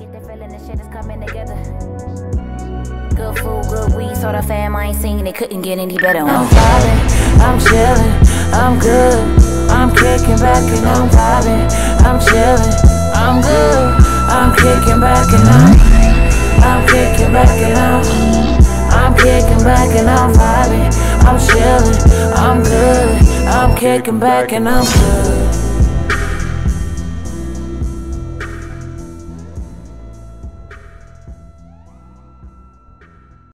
get the feeling this shit is coming together. Good food, good weed, so the fam I ain't singing, it couldn't get any better. I'm vibing, I'm chilling, I'm good. I'm kicking back and I'm vibing, I'm chilling, I'm good. I'm kicking back and I'm, I'm kicking back and I'm, I'm kicking back and I'm vibing, I'm chilling, I'm good. I'm kicking back and I'm good.